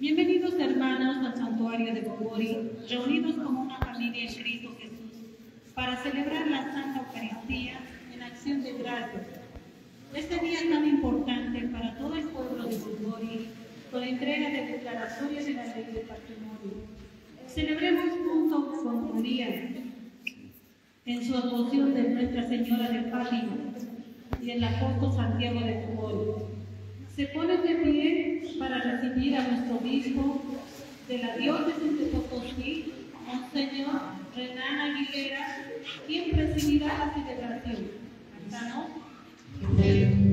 Bienvenidos hermanos al santuario de Bogori, reunidos como una familia en Cristo Jesús para celebrar la Santa Eucaristía en acción de gracias. Este día tan importante para todo el pueblo de Bogori, con entrega de declaratorias de la ley de patrimonio. Celebremos juntos con María en su devoción de Nuestra Señora de Fátima y el apóstol Santiago de Bogori. Se pone de pie para recibir a nuestro obispo de la diócesis de Potosí, Monseñor Renan Aguilera, quien presidirá la celebración. ¿No?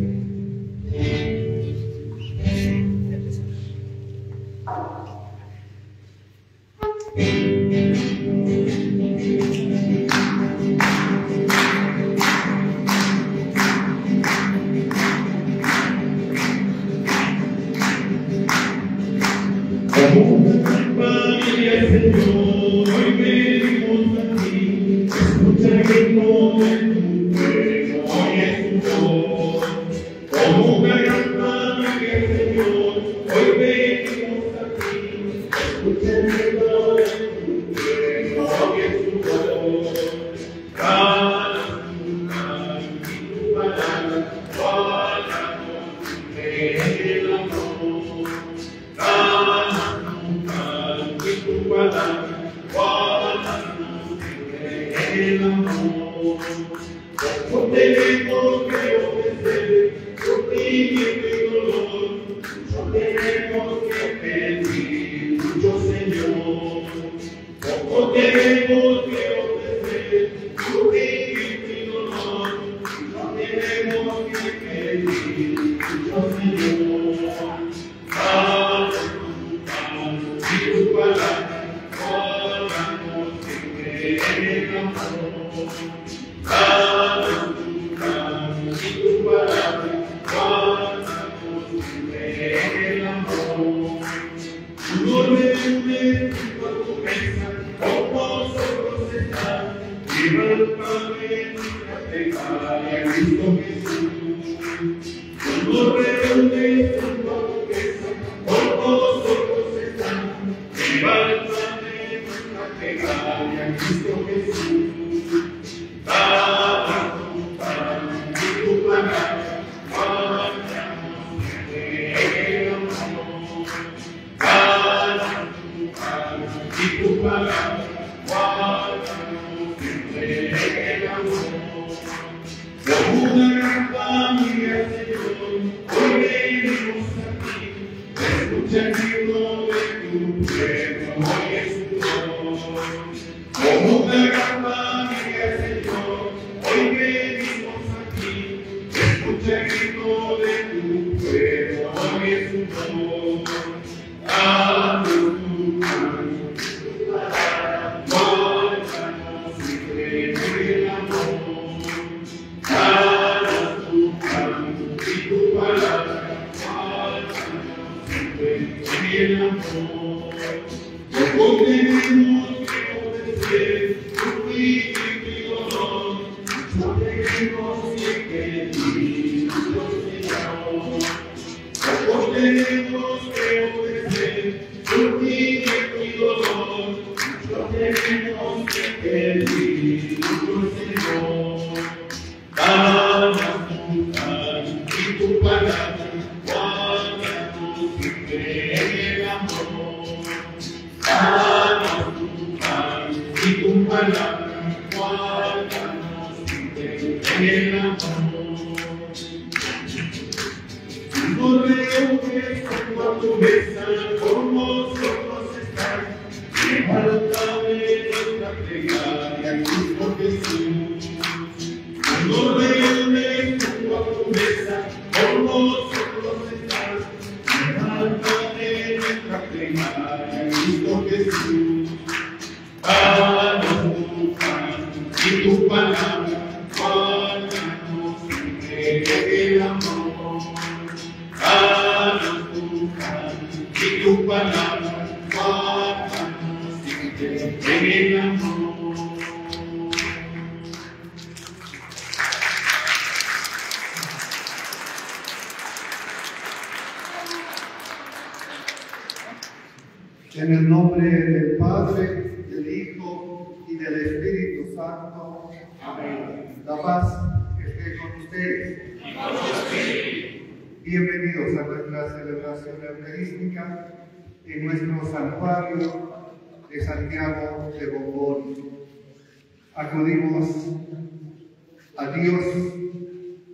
A Dios,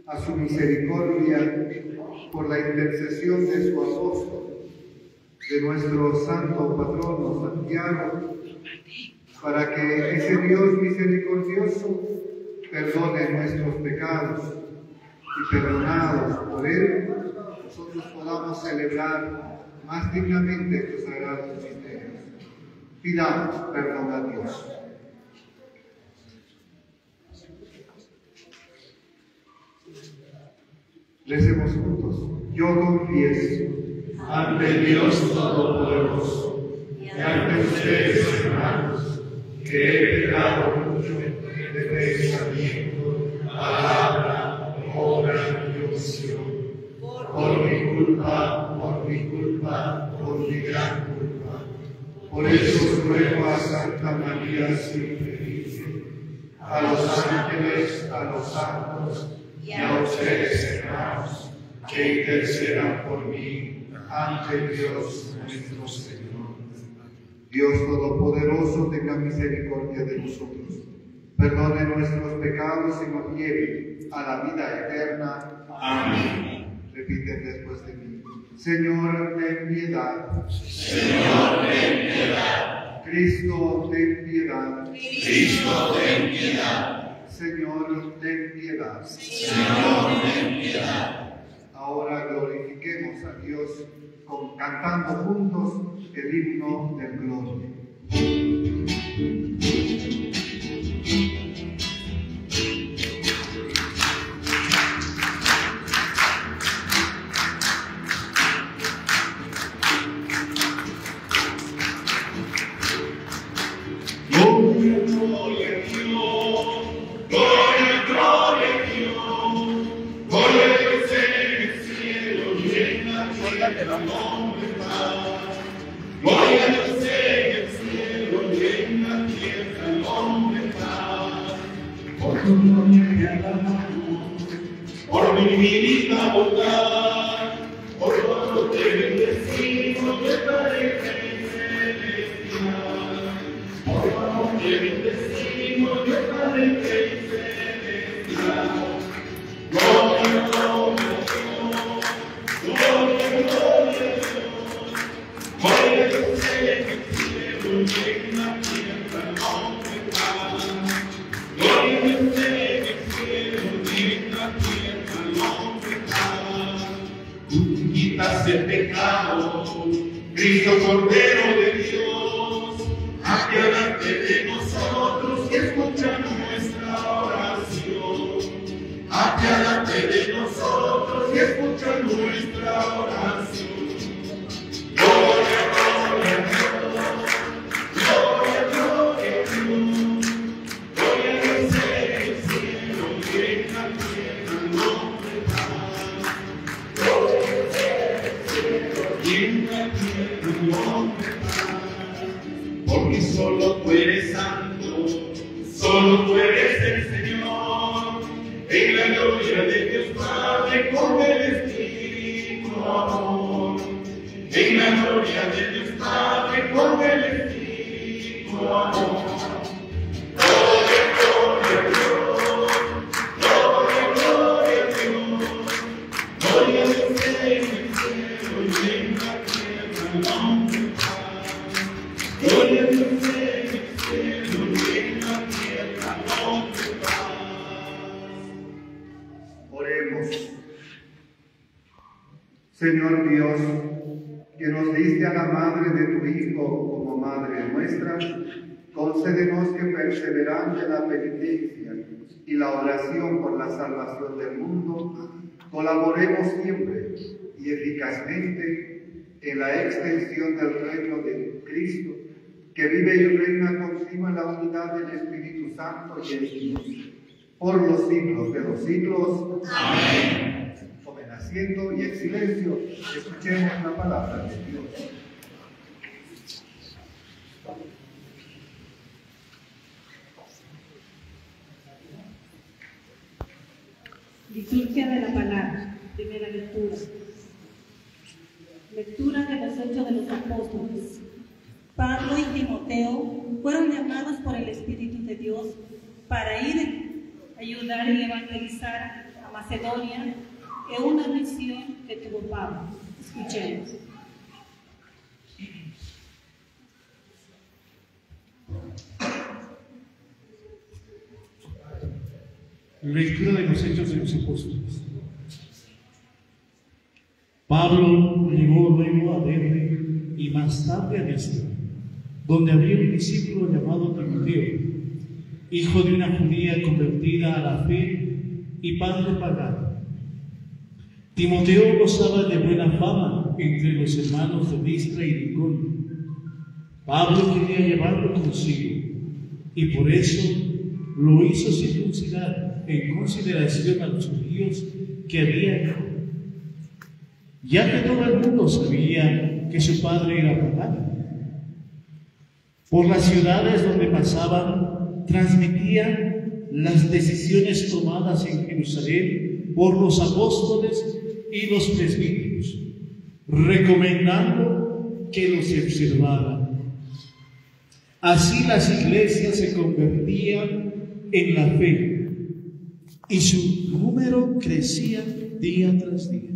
a su misericordia, por la intercesión de su apóstol de nuestro santo patrono Santiago, para que ese Dios misericordioso perdone nuestros pecados y perdonados por Él, nosotros podamos celebrar más dignamente los sagrados misterios. Pidamos perdón a Dios. Recemos juntos. Yo confieso ante Dios Todopoderoso y ante ustedes, hermanos, que he pecado mucho de pensamiento, palabra, obra y omisión. Por mi culpa, por mi culpa, por mi gran culpa. Por eso ruego a Santa María siempre Virgen, a los ángeles, a los santos y a ustedes, hermanos, que intercedan por mí ante Dios nuestro Señor. Dios Todopoderoso, tenga misericordia de nosotros. Perdone nuestros pecados y nos lleve a la vida eterna. Amén. Repiten después de mí. Señor, ten piedad. Señor, ten piedad. Cristo, ten piedad. Cristo, ten piedad. Señor, ten piedad. Señor, ten piedad. Ahora glorifiquemos a Dios con, cantando juntos el himno del gloria. Gloria, gloria de Dios Padre con el Espíritu amor. Penitencia y la oración por la salvación del mundo, colaboremos siempre y eficazmente en la extensión del reino de Cristo, que vive y reina contigo en la unidad del Espíritu Santo y en Dios, por los siglos de los siglos. Amén. Tomen asiento y en silencio escuchemos la palabra de Dios. Liturgia de la palabra, primera lectura. Lectura de los Hechos de los Apóstoles. Pablo y Timoteo fueron llamados por el Espíritu de Dios para ir a ayudar y evangelizar a Macedonia en una misión que tuvo Pablo. Escuchemos. Lectura de los Hechos de los Apóstoles. Pablo llegó luego a Derbe y más tarde a Listra, donde había un discípulo llamado Timoteo, hijo de una judía convertida a la fe y padre pagano. Timoteo gozaba de buena fama entre los hermanos de Listra y Icón. Pablo quería llevarlo consigo y por eso lo hizo circuncidar en consideración a los judíos que había ya que todo el mundo sabía que su padre era pagano. Por las ciudades donde pasaban, transmitían las decisiones tomadas en Jerusalén por los apóstoles y los presbíteros, recomendando que los observaran. Así las iglesias se convertían en la fe y su número crecía día tras día.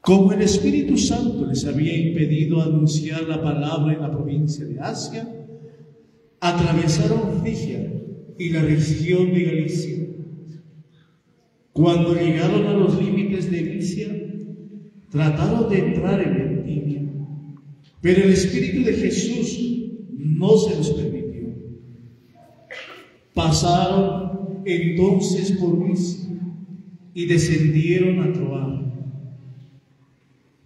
Como el Espíritu Santo les había impedido anunciar la palabra en la provincia de Asia, atravesaron Frigia y la región de Galicia. Cuando llegaron a los límites de Galicia, trataron de entrar en Bentinia, pero el Espíritu de Jesús no se los permitió. Pasaron entonces por Misia y descendieron a Troar.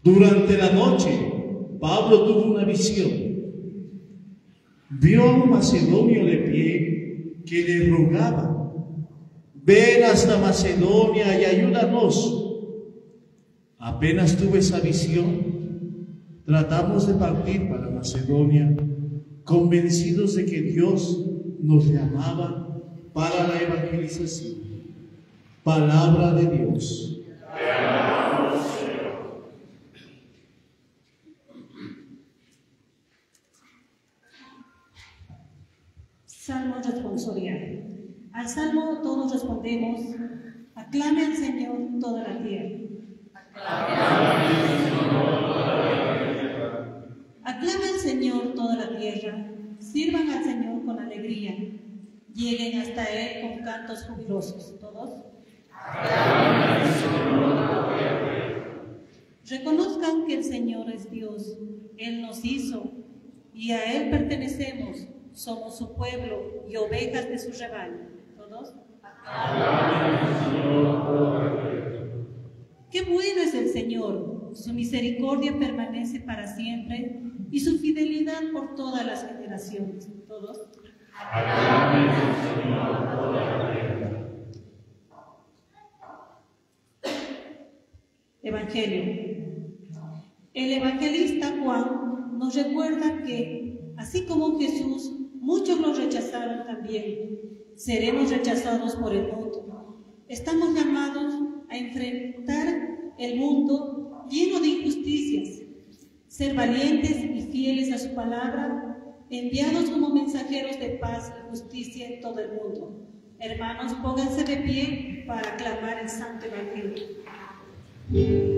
Durante la noche, Pablo tuvo una visión. Vio a un macedonio de pie que le rogaba, ven hasta Macedonia y ayúdanos. Apenas tuve esa visión, tratamos de partir para Macedonia, convencidos de que Dios nos llamaba para la evangelización. Palabra de Dios. Salmo responsorial. Al salmo todos respondemos, aclame al Señor toda la tierra. Aclame al Señor toda la tierra, sirvan al Señor con alegría, lleguen hasta Él con cantos jubilosos. ¿Todos? Reconozcan que el Señor es Dios, Él nos hizo y a Él pertenecemos somos su pueblo y ovejas de su rebaño. ¿Todos? Qué bueno es el Señor, su misericordia permanece para siempre y su fidelidad por todas las generaciones. ¿Todos? Evangelio. El evangelista Juan nos recuerda que, así como Jesús Muchos los rechazaron también. Seremos rechazados por el mundo. Estamos llamados a enfrentar el mundo lleno de injusticias, ser valientes y fieles a su palabra, enviados como mensajeros de paz y justicia en todo el mundo. Hermanos, pónganse de pie para aclamar el Santo Evangelio. Que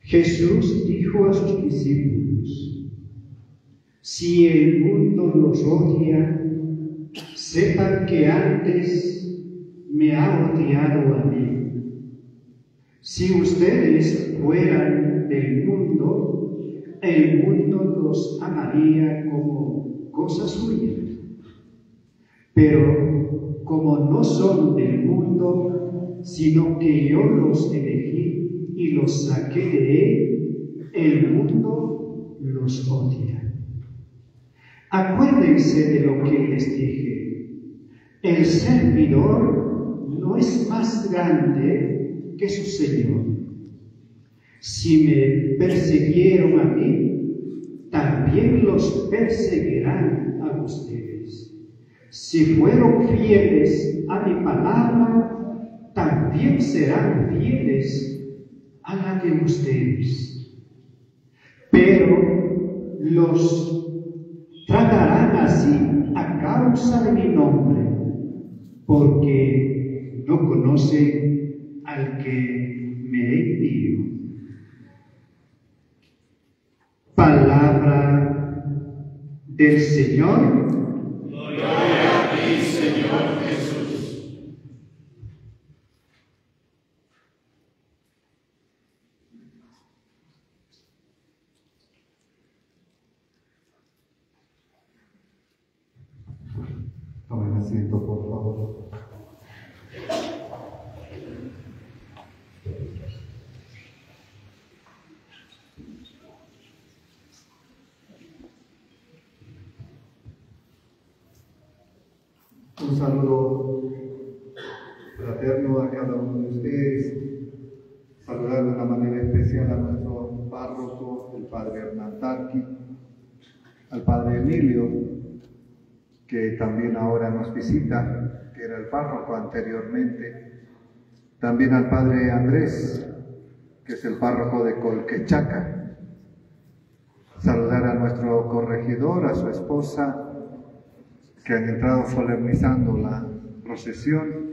Jesús dijo a sus discípulos, si el mundo los odia, sepan que antes me ha odiado a mí. Si ustedes fueran del mundo, el mundo los amaría como cosa suya. Pero como no son del mundo, sino que yo los elegí y los saqué de él, el mundo los odia. Acuérdense de lo que les dije. El servidor no es más grande que su Señor. Si me persiguieron a mí, también los perseguirán a ustedes. Si fueron fieles a mi palabra, también serán fieles a la de ustedes. Pero los tratarán así a causa de mi nombre, porque no conocen al que me envió. Palabra del Señor. Gloria a ti, Señor Jesús. Tomen asiento, por favor. Un saludo fraterno a cada uno de ustedes. Saludar de una manera especial a nuestro párroco, el padre Hernán Tarqui, al padre Emilio, que también ahora nos visita, que era el párroco anteriormente, también al padre Andrés, que es el párroco de Colquechaca, saludar a nuestro corregidor, a su esposa, que han entrado solemnizando la procesión,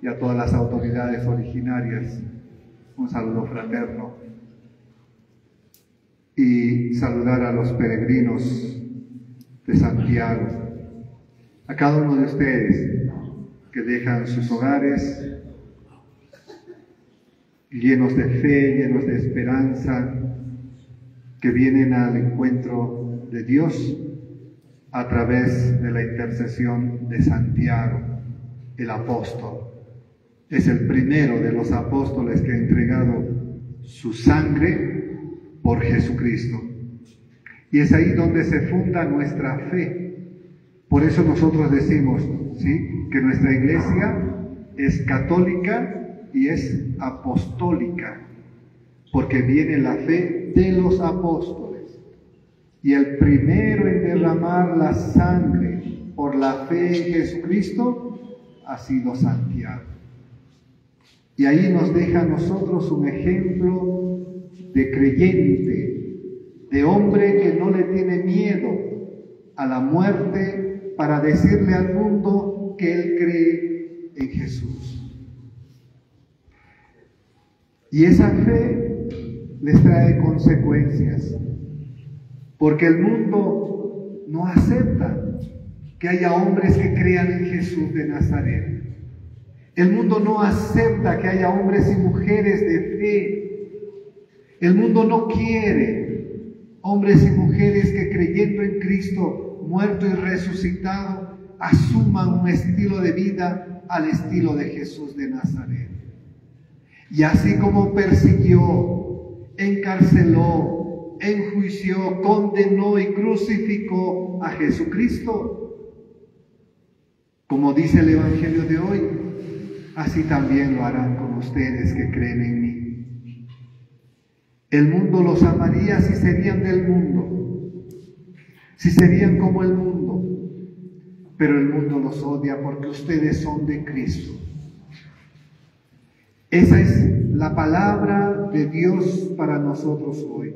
y a todas las autoridades originarias, un saludo fraterno, y saludar a los peregrinos de Santiago, a cada uno de ustedes que dejan sus hogares llenos de fe, llenos de esperanza, que vienen al encuentro de Dios a través de la intercesión de Santiago, el apóstol. Es el primero de los apóstoles que ha entregado su sangre por Jesucristo. Y es ahí donde se funda nuestra fe. Por eso nosotros decimos, ¿sí? Que nuestra iglesia es católica y es apostólica, porque viene la fe de los apóstoles. Y el primero en derramar la sangre por la fe en Jesucristo ha sido Santiago. Y ahí nos deja a nosotros un ejemplo de creyente, de hombre que no le tiene miedo a la muerte para decirle al mundo que él cree en Jesús. Y esa fe les trae consecuencias, porque el mundo no acepta que haya hombres que crean en Jesús de Nazaret. El mundo no acepta que haya hombres y mujeres de fe. El mundo no quiere hombres y mujeres que creyendo en Cristo, muerto y resucitado, asuman un estilo de vida al estilo de Jesús de Nazaret. Y así como persiguió, encarceló, enjuició, condenó y crucificó a Jesucristo, como dice el Evangelio de hoy, así también lo harán con ustedes que creen en mí. El mundo los amaría si serían del mundo, si serían como el mundo, pero el mundo los odia porque ustedes son de Cristo. Esa es la palabra de Dios para nosotros hoy.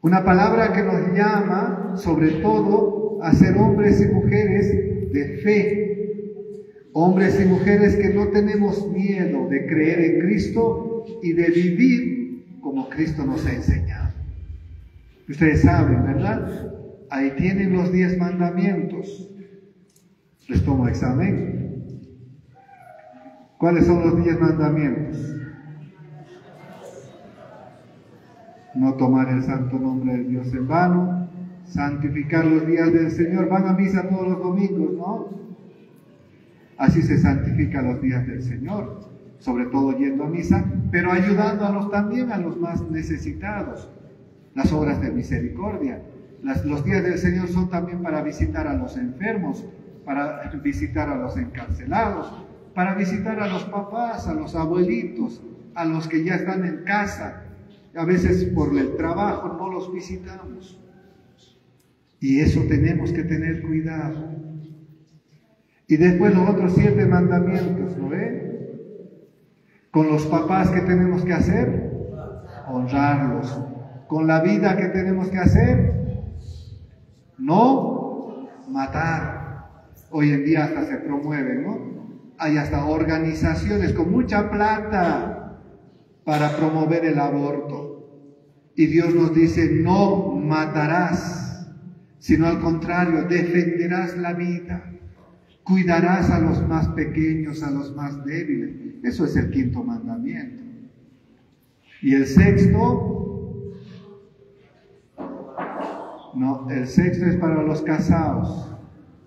Una palabra que nos llama sobre todo a ser hombres y mujeres de fe. Hombres y mujeres que no tenemos miedo de creer en Cristo y de vivir como Cristo nos ha enseñado. Ustedes saben, ¿verdad? Ahí tienen los diez mandamientos. Les tomo examen. ¿Cuáles son los diez mandamientos? No tomar el santo nombre de Dios en vano, santificar los días del Señor. Van a misa todos los domingos, ¿no? Así se santifica los días del Señor, sobre todo yendo a misa, pero ayudándonos también a los más necesitados. Las obras de misericordia. los días del Señor son también para visitar a los enfermos, para visitar a los encarcelados, para visitar a los papás, a los abuelitos, a los que ya están en casa. A veces por el trabajo no los visitamos. Y eso tenemos que tener cuidado. Y después los otros siete mandamientos, ¿no ve? Con los papás, ¿qué tenemos que hacer? Honrarlos. Con la vida, ¿qué tenemos que hacer? No matar hoy en día hasta se promueve, ¿no? Hay hasta organizaciones con mucha plata para promover el aborto. Y Dios nos dice, no matarás, sino al contrario, defenderás la vida, cuidarás a los más pequeños, a los más débiles. Eso es el quinto mandamiento. Y el sexto, no, el sexto es para los casados.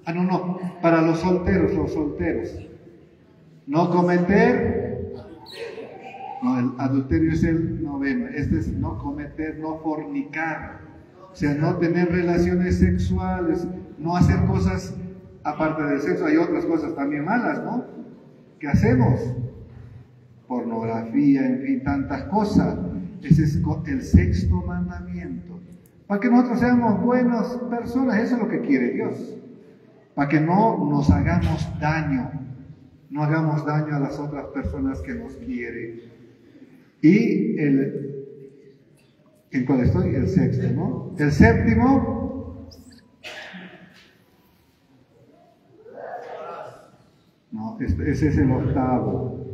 Ah, no, no, para los solteros, los solteros. No cometer, no, el adulterio es el noveno, este es no cometer, no fornicar, o sea, no tener relaciones sexuales, no hacer cosas aparte del sexo, hay otras cosas también malas, ¿no? ¿Qué hacemos? Pornografía, en fin, tantas cosas. Ese es el sexto mandamiento. Para que nosotros seamos buenas personas, eso es lo que quiere Dios para que no nos hagamos daño, no hagamos daño a las otras personas que nos quieren. Y el, ¿en cuál estoy? El sexto, ¿no? El séptimo, no, este, ese es el octavo.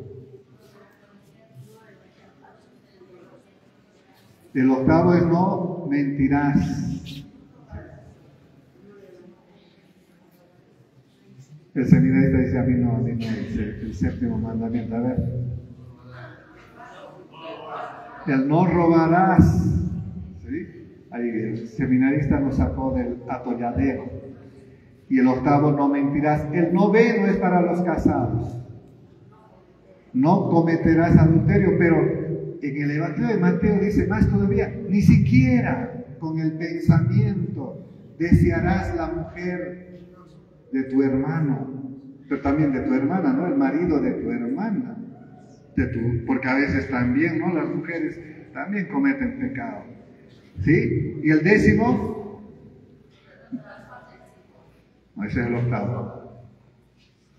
El octavo es no mentirás. El seminarista dice a mí no, el séptimo mandamiento. A ver. El no robarás. ¿Sí? Ahí el seminarista nos sacó del atolladero. Y el octavo, no mentirás. El noveno es para los casados. No cometerás adulterio, pero en el Evangelio de Mateo dice más todavía, ni siquiera con el pensamiento desearás la mujer de tu hermano, pero también de tu hermana, ¿no? El marido de tu hermana, de tu, porque a veces también, ¿no? Las mujeres también cometen pecado. ¿Sí? Y el décimo, ese es el octavo.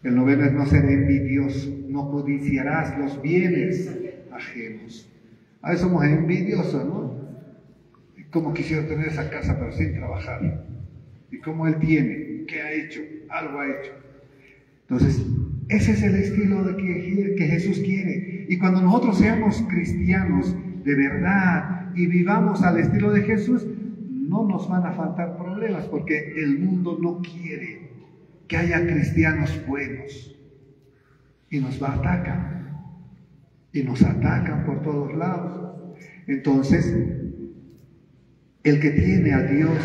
El noveno es no ser envidioso, no codiciarás los bienes ajenos. A veces somos envidiosos, ¿no? Como quisiera tener esa casa pero sin trabajar. Y como él tiene, ¿qué ha hecho? Algo ha hecho. Entonces, ese es el estilo de que, que Jesús quiere. Y cuando nosotros seamos cristianos de verdad y vivamos al estilo de Jesús, no nos van a faltar problemas porque el mundo no quiere que haya cristianos buenos. Y nos va a atacar. Y nos atacan por todos lados. Entonces, el que tiene a Dios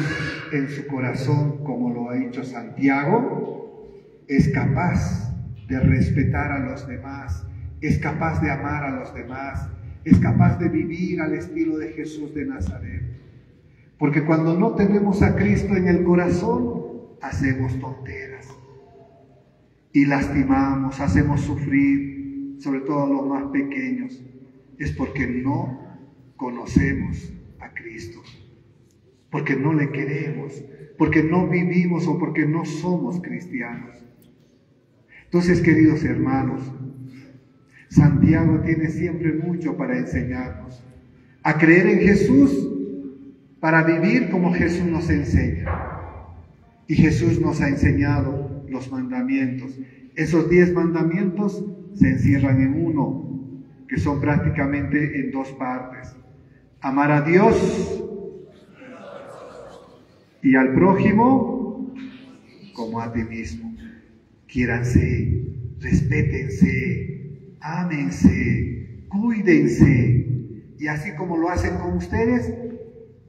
en su corazón, como lo ha dicho Santiago, es capaz de respetar a los demás, es capaz de amar a los demás, es capaz de vivir al estilo de Jesús de Nazaret. Porque cuando no tenemos a Cristo en el corazón, hacemos tonteras y lastimamos, hacemos sufrir, sobre todo a los más pequeños. Es porque no conocemos a Cristo porque no le queremos, porque no vivimos o porque no somos cristianos. Entonces, queridos hermanos, Santiago tiene siempre mucho para enseñarnos. A creer en Jesús para vivir como Jesús nos enseña. Y Jesús nos ha enseñado los mandamientos. Esos diez mandamientos se encierran en uno, que son prácticamente en dos partes. Amar a Dios y al prójimo como a ti mismo. Quiéranse, respétense, ámense, cuídense. Y así como lo hacen con ustedes,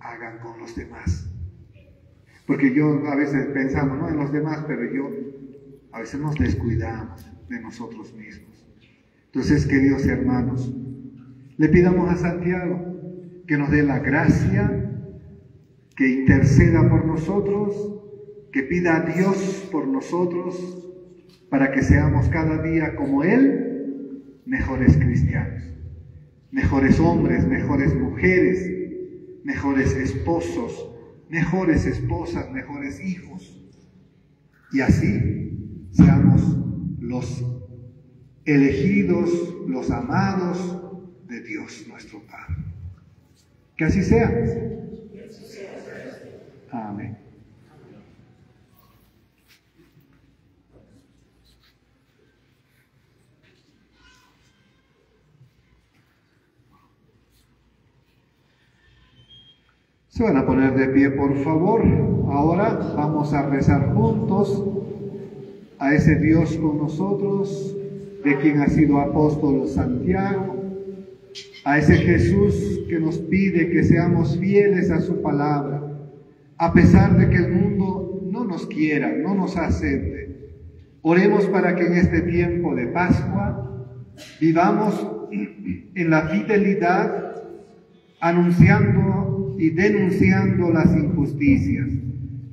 hagan con los demás. Porque yo a veces pensamos, no en los demás, pero yo a veces nos descuidamos de nosotros mismos. Entonces, queridos hermanos, le pidamos a Santiago que nos dé la gracia, que interceda por nosotros, que pida a Dios por nosotros, para que seamos cada día como Él, mejores cristianos, mejores hombres, mejores mujeres, mejores esposos, mejores esposas, mejores hijos. Y así seamos los elegidos, los amados de Dios nuestro Padre. Que así sea. Amén. Se van a poner de pie, por favor. Ahora vamos a rezar juntos a ese Dios con nosotros, de quien ha sido apóstol Santiago, a ese Jesús que nos pide que seamos fieles a su palabra, a pesar de que el mundo no nos quiera, no nos acepte. Oremos para que en este tiempo de Pascua vivamos en la fidelidad, anunciando y denunciando las injusticias.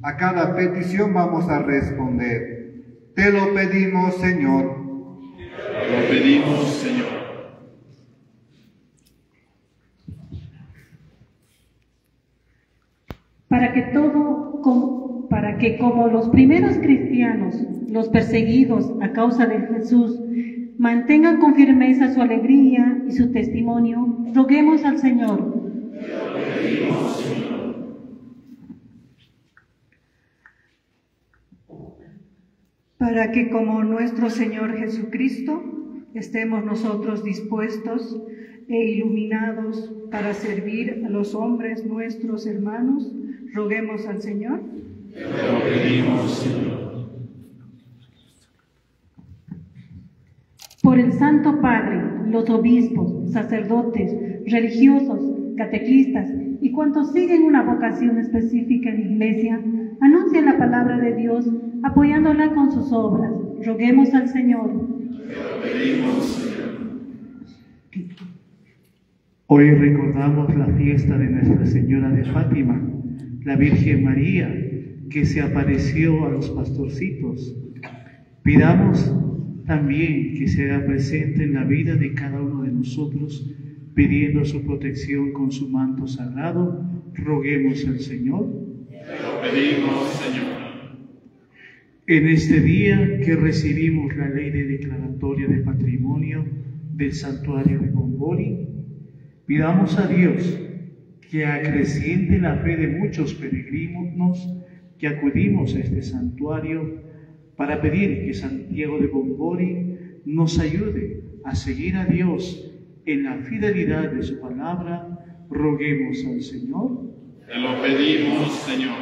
A cada petición vamos a responder. Te lo pedimos, Señor. Te lo pedimos, Señor. Para que todo, para que como los primeros cristianos, los perseguidos a causa de Jesús, mantengan con firmeza su alegría y su testimonio, roguemos al Señor. Para que como nuestro Señor Jesucristo estemos nosotros dispuestos e iluminados para servir a los hombres nuestros hermanos, roguemos al Señor. Te lo pedimos, Señor. Por el Santo Padre, los obispos, sacerdotes, religiosos, catequistas y cuantos siguen una vocación específica en la Iglesia, anuncian la palabra de Dios apoyándola con sus obras. Roguemos al Señor. Te lo pedimos, Señor. Hoy recordamos la fiesta de Nuestra Señora de Fátima, la Virgen María, que se apareció a los pastorcitos. Pidamos también que se haga presente en la vida de cada uno de nosotros, pidiendo su protección con su manto sagrado. Roguemos al Señor. Te lo pedimos, Señor. En este día que recibimos la ley de declaratoria de patrimonio del santuario de Bombori, pidamos a Dios que acreciente la fe de muchos peregrinos que acudimos a este santuario para pedir que Santiago de Bombori nos ayude a seguir a Dios en la fidelidad de su palabra. Roguemos al Señor Te lo pedimos, Señor.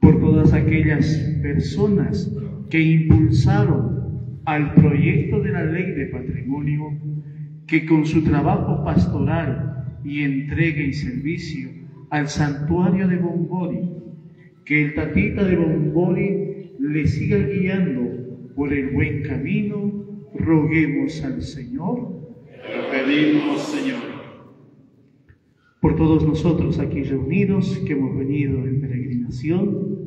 por todas aquellas personas que impulsaron al proyecto de la ley de patrimonio, que con su trabajo pastoral y entrega y servicio al santuario de Bombori, que el tatita de Bombori le siga guiando por el buen camino, roguemos al Señor Te lo pedimos, Señor. por todos nosotros aquí reunidos que hemos venido en peregrinación,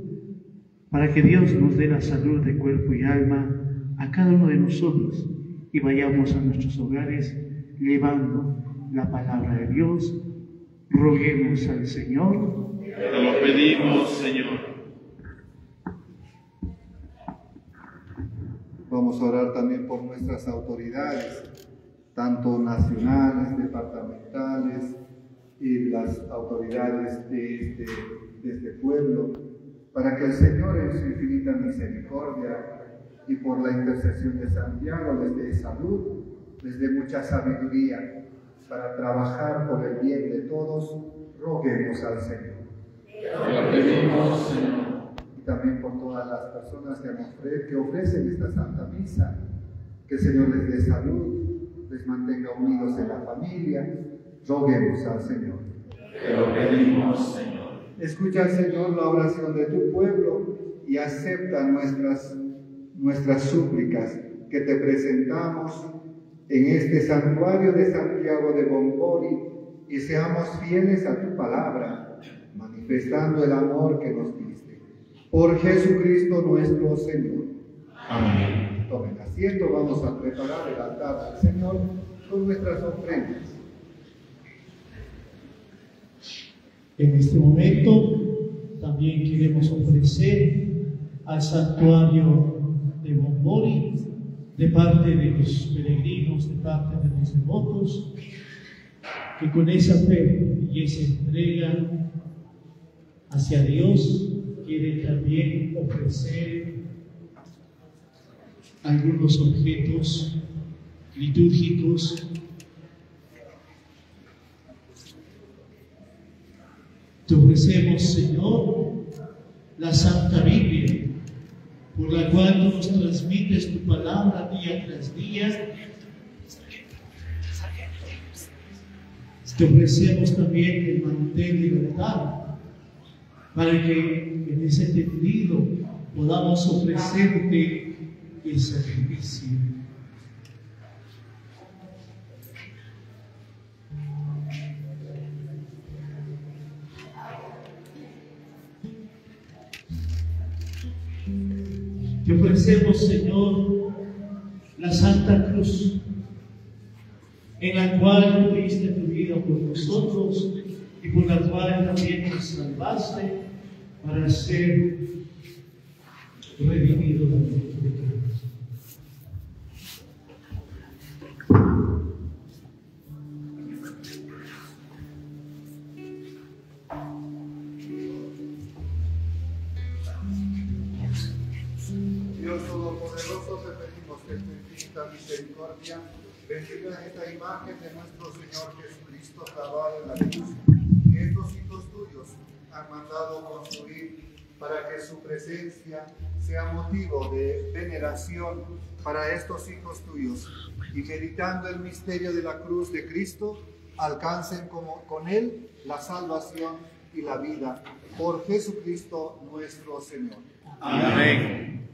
para que Dios nos dé la salud de cuerpo y alma a cada uno de nosotros y vayamos a nuestros hogares llevando la palabra de Dios. Roguemos al Señor. Te lo pedimos, Señor. Vamos a orar también por nuestras autoridades, tanto nacionales, departamentales y las autoridades de este, de este pueblo, para que el Señor en su infinita misericordia y por la intercesión de Santiago les dé salud, les dé mucha sabiduría para trabajar por el bien de todos, roguemos al Señor. Lo pedimos, Señor. Y también por todas las personas que, ofre- que ofrecen esta Santa Misa, que el Señor les dé salud, les mantenga unidos en la familia, roguemos al Señor. Te lo pedimos, Señor. Escucha, Señor, la oración de tu pueblo y acepta nuestras, nuestras súplicas que te presentamos en este santuario de Santiago de Bombori y seamos fieles a tu palabra, manifestando el amor que nos diste. Por Jesucristo nuestro Señor. Amén. Tomen asiento, vamos a preparar el altar al Señor con nuestras ofrendas. En este momento también queremos ofrecer al santuario de Bombori, de parte de los peregrinos, de parte de los devotos, que con esa fe y esa entrega hacia Dios quieren también ofrecer algunos objetos litúrgicos. Te ofrecemos, Señor, la Santa Biblia, por la cual tú nos transmites tu palabra día tras día. Te ofrecemos también el mantel de verdad, para que en ese tendido podamos ofrecerte el sacrificio. Te ofrecemos, Señor, la Santa Cruz, en la cual tú diste tu vida por nosotros y por la cual también nos salvaste para ser construir para que su presencia sea motivo de veneración para estos hijos tuyos y meditando el misterio de la cruz de Cristo, alcancen como, con él la salvación y la vida por Jesucristo nuestro Señor. Amén.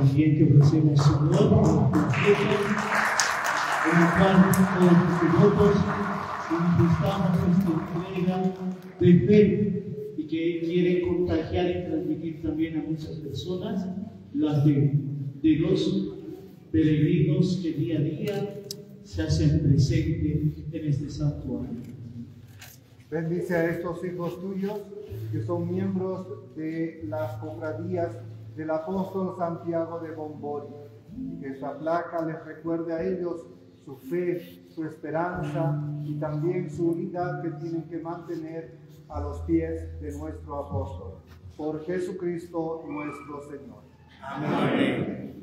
También te ofrecemos, Señor, todos nosotros manifestamos esta entrega de fe y que quiere contagiar y transmitir también a muchas personas la fe de los peregrinos que día a día se hacen presente en este santuario. Bendice a estos hijos tuyos que son miembros de las cofradías del apóstol Santiago de Bombori. Que esta placa les recuerde a ellos su fe, su esperanza y también su unidad que tienen que mantener a los pies de nuestro apóstol. Por Jesucristo nuestro Señor. Amén.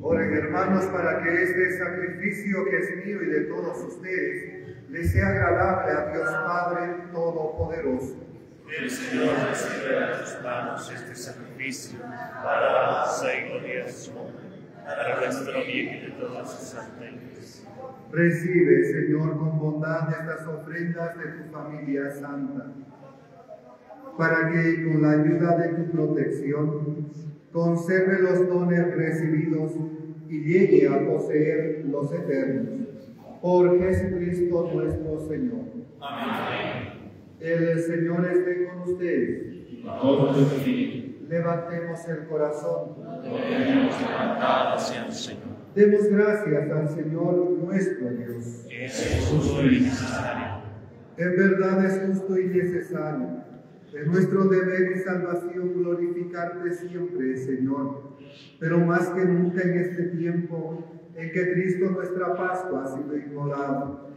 Oren hermanos para que este sacrificio que es mío y de todos ustedes les sea agradable a Dios Padre Todopoderoso. El Señor recibe a tus manos este sacrificio para y gloria de su nombre, para nuestro bien y de todas sus iglesia. Recibe, Señor, con bondad estas ofrendas de tu familia santa, para que con la ayuda de tu protección conserve los dones recibidos y llegue a poseer los eternos. Por Jesucristo nuestro Señor. Amén. El Señor esté con ustedes. Levantemos el corazón. debemos levantar hacia el Señor. Demos gracias al Señor nuestro Dios. Es justo y necesario. En verdad es justo y necesario. Es nuestro deber y salvación glorificarte siempre, Señor. Pero más que nunca en este tiempo en que Cristo nuestra Pascua ha sido inmolado.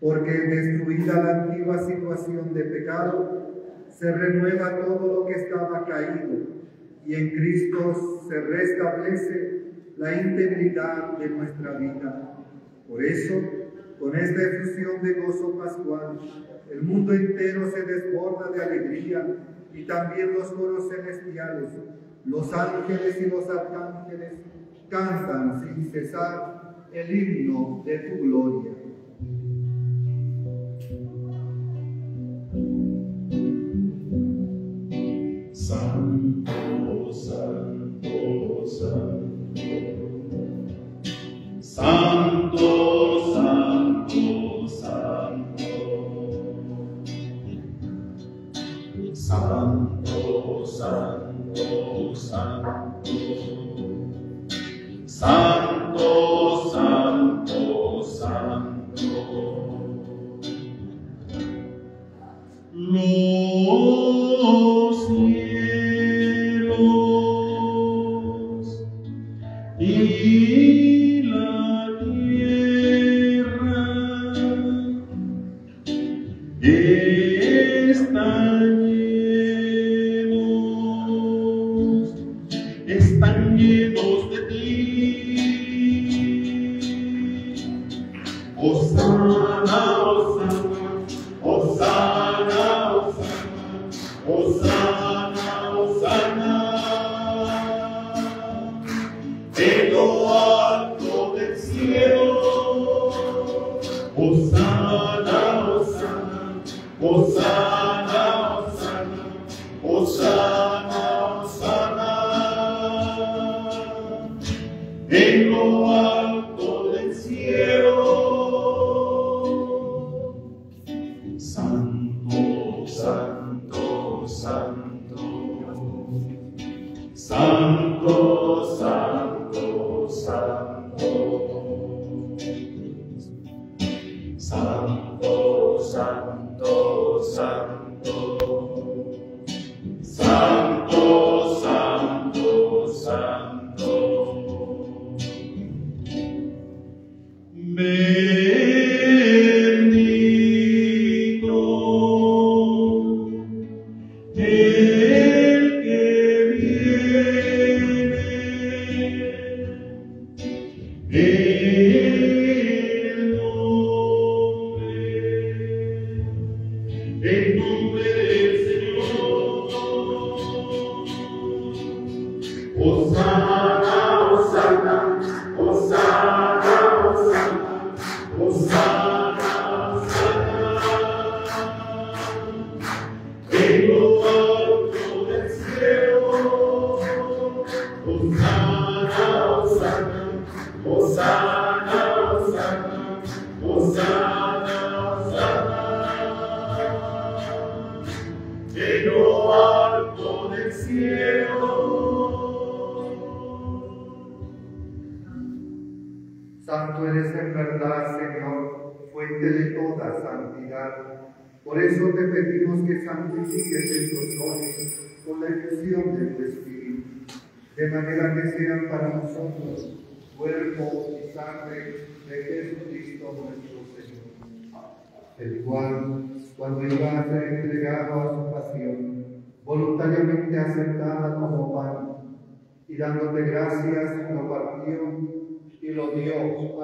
Porque destruida la antigua situación de pecado, se renueva todo lo que estaba caído y en Cristo se restablece la integridad de nuestra vida. Por eso, con esta efusión de gozo pascual, el mundo entero se desborda de alegría y también los coros celestiales, los ángeles y los arcángeles cantan sin cesar el himno de tu gloria.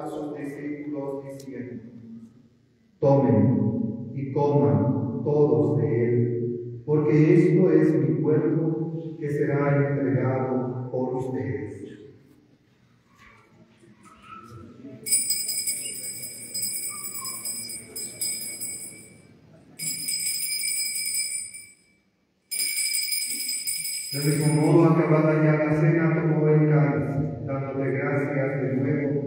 Sus discípulos diciendo, tomen y coman todos de él, porque esto es mi cuerpo que será entregado por ustedes. Del mismo modo, acabada ya la cena, tomó el cáliz, dándole gracias de nuevo,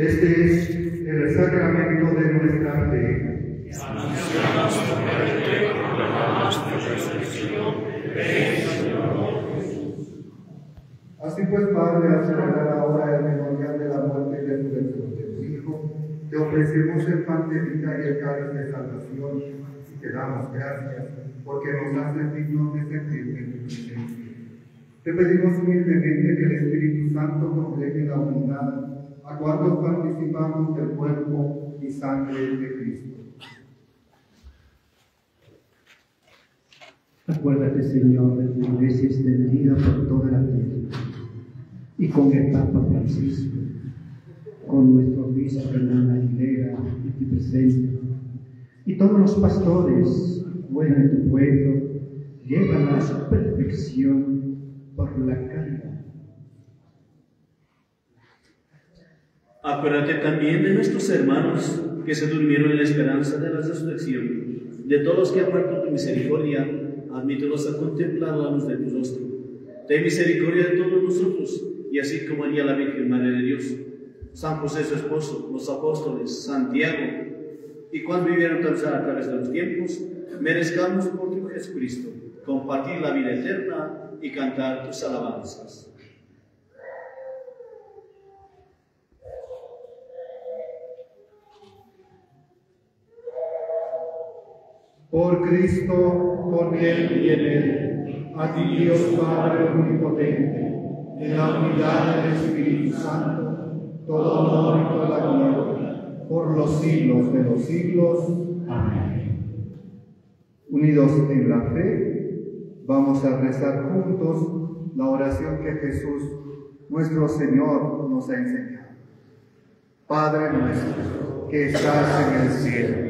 Este es el sacramento de nuestra fe. Así pues, Padre, al celebrar ahora el memorial de la muerte resurrección de tu Hijo, te ofrecemos el pan de vida y el cáliz de salvación y te damos gracias porque nos haces dignos de sentir en tu presencia. Te pedimos humildemente que el Espíritu Santo congregue la unidad a cuantos participamos del cuerpo y sangre de Cristo. Acuérdate, Señor, de tu iglesia extendida por toda la tierra y con el Papa Francisco, con nuestro obispo Hernán Aguilera aquí presente, y todos los pastores fuera de tu pueblo, llévala a su perfección por la caridad. Acuérdate también de nuestros hermanos que se durmieron en la esperanza de la resurrección, de todos los que han muerto tu misericordia, admítelos a contemplar la luz de tu rostro. Ten misericordia de todos nosotros, y así como María la Virgen Madre de Dios, San José su esposo, los apóstoles, Santiago, y cuando vivieron tan a de los tiempos, merezcamos por tu Jesucristo compartir la vida eterna y cantar tus alabanzas. Por Cristo, con Él y en Él, a ti Dios Padre Omnipotente, en la unidad del Espíritu Santo, todo honor y toda gloria, por los siglos de los siglos. Amén. Unidos en la fe, vamos a rezar juntos la oración que Jesús, nuestro Señor, nos ha enseñado. Padre nuestro, que estás en el cielo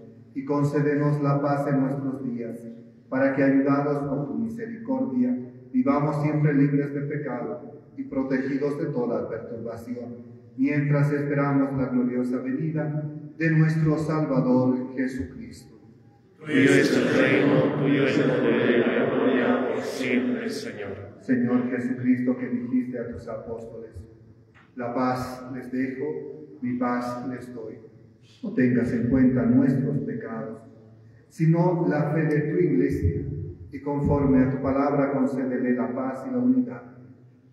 y concédenos la paz en nuestros días, para que, ayudados por tu misericordia, vivamos siempre libres de pecado y protegidos de toda perturbación, mientras esperamos la gloriosa venida de nuestro Salvador Jesucristo. Tuyo es el reino, tuyo es el poder y la gloria por siempre, Señor. Señor Jesucristo, que dijiste a tus apóstoles, la paz les dejo, mi paz les doy no tengas en cuenta nuestros pecados, sino la fe de tu iglesia, y conforme a tu palabra concédele la paz y la unidad.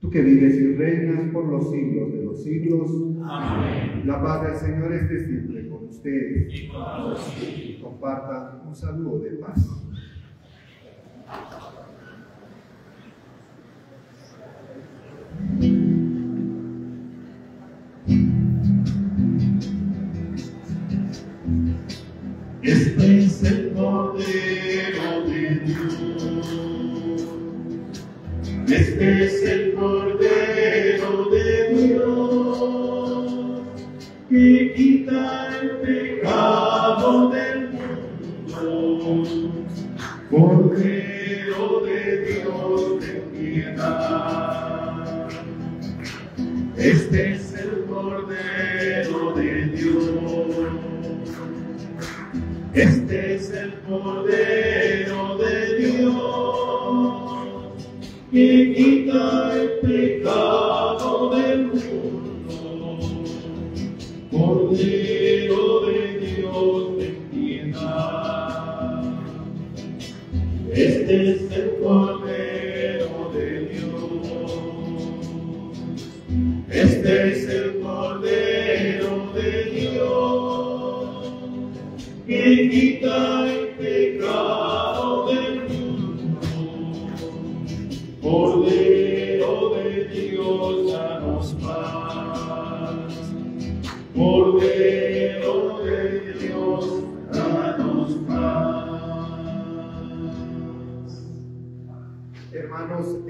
Tú que vives y reinas por los siglos de los siglos. Amén. La paz del Señor esté siempre con ustedes. Y con. Compartan un saludo de paz. Este es el Cordero de Dios. Este es el Cordero de Dios que quita el pecado del mundo. Cordero de Dios de piedad. Este quita el pecado del mundo. Cordero de Dios, ten piedad. Este es el Cordero de Dios. Este es el Cordero de Dios que quita el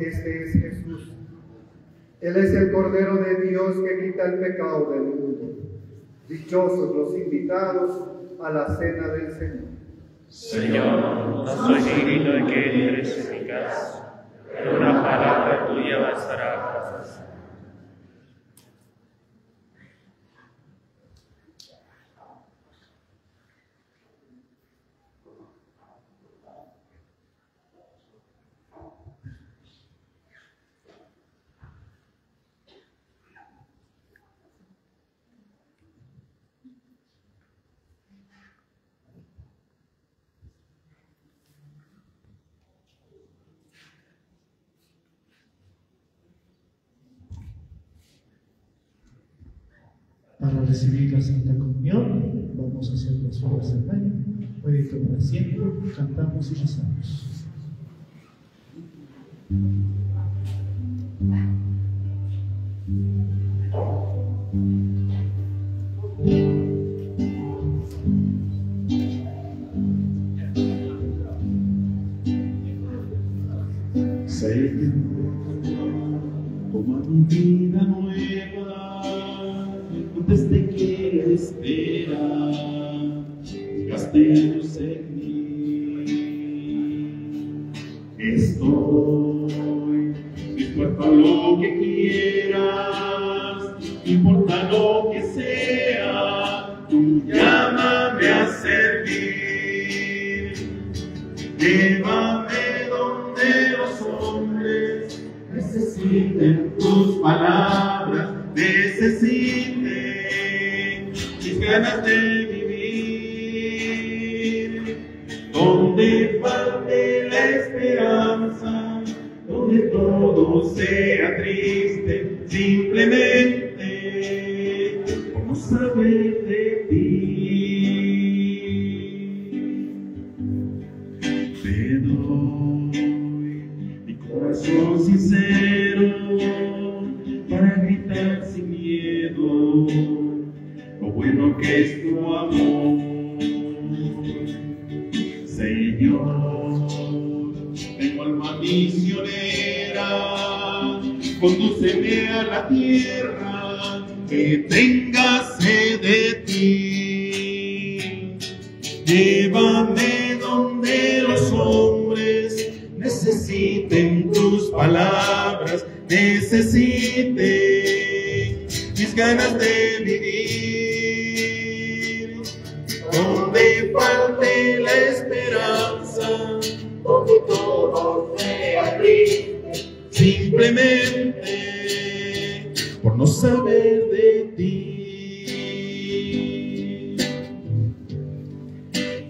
este es Jesús. Él es el Cordero de Dios que quita el pecado del mundo. Dichosos los invitados a la cena del Señor. Señor, no soy digno de que entres en mi casa, pero una palabra tuya bastará para hacer. Para recibir la Santa Comunión, vamos a hacer las flores del baño. Puede tomar asiento, cantamos y rezamos. Señor, toma mi vida nueva, antes te quiero esperar, gaste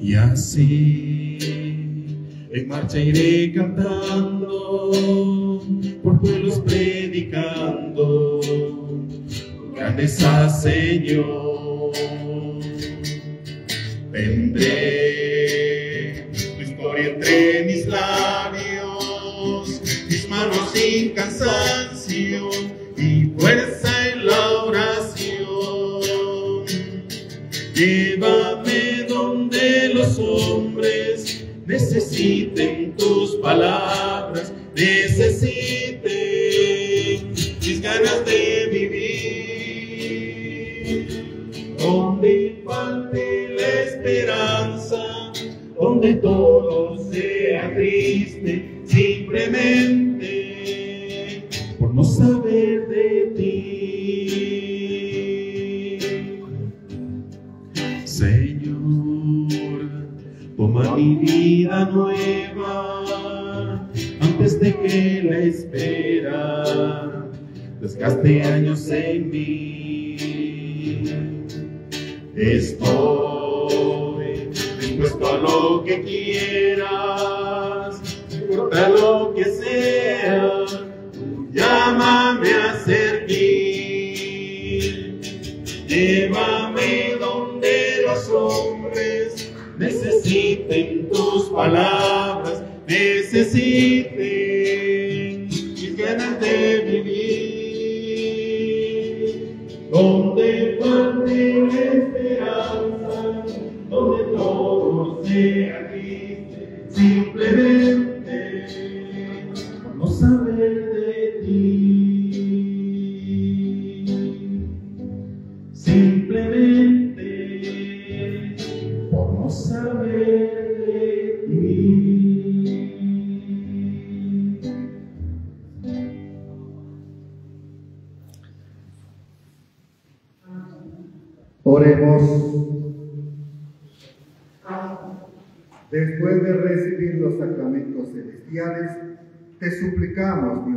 Y así en marcha iré cantando, por pueblos predicando, grandeza Señor. Tendré tu historia entre mis labios, mis manos sin cansancio necesiten tus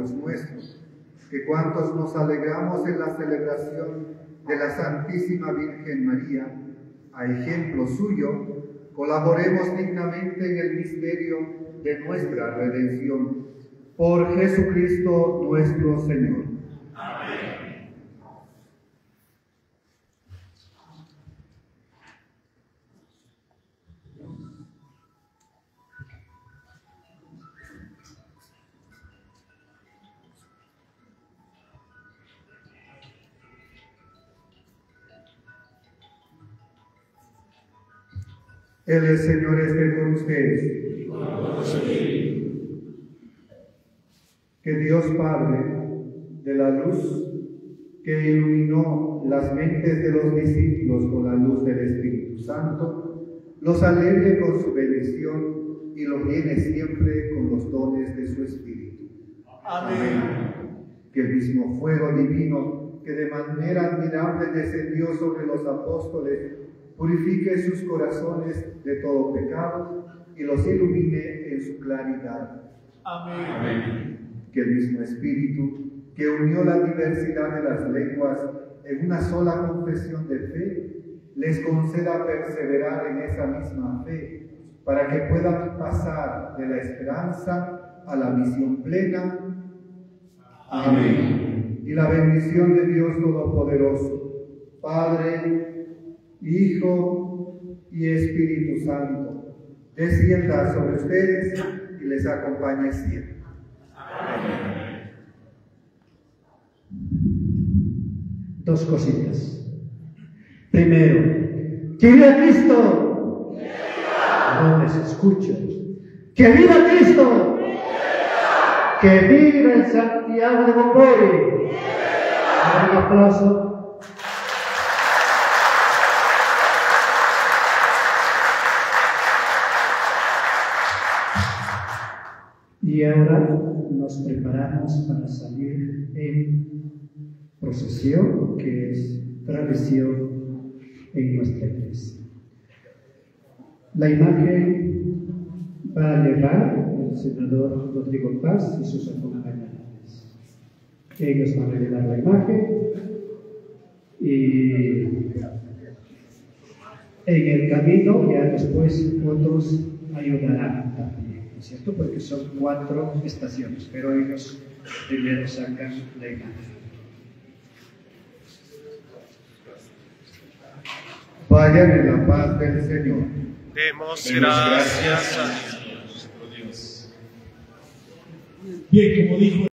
suplicamos, Dios nuestro, que cuantos nos alegramos en la celebración de la Santísima Virgen María, a ejemplo suyo, colaboremos dignamente en el misterio de nuestra redención. Por Jesucristo nuestro Señor. El Señor esté con ustedes. Que Dios Padre de la luz que iluminó las mentes de los discípulos con la luz del Espíritu Santo, los alegre con su bendición y los llene siempre con los dones de su Espíritu. Amén. Que el mismo fuego divino que de manera admirable descendió sobre los apóstoles purifique sus corazones de todo pecado y los ilumine en su claridad. Amén. Que el mismo Espíritu que que unió la diversidad de las lenguas en una sola confesión de fe, les conceda perseverar en esa misma fe, para que puedan pasar de la esperanza a la misión plena. Amén. Y la bendición de Dios Todopoderoso, Padre, Hijo y Espíritu Santo, descienda sobre ustedes y les acompañe siempre. Dos cositas. Primero, que viva Cristo. No les escucho. Que viva Cristo. Que viva el Santiago de Bombori. Un aplauso. Y ahora nos preparamos para salir en procesión, que es tradición en nuestra iglesia. La imagen va a llevar el senador Rodrigo Paz y sus acompañantes. Ellos van a llevar la imagen y en el camino ya después otros ayudarán ¿no es cierto? Porque son cuatro estaciones, pero ellos primero sacan la imagen. Vayan en la paz del Señor. Demos gracias a Dios. Bien, como dijo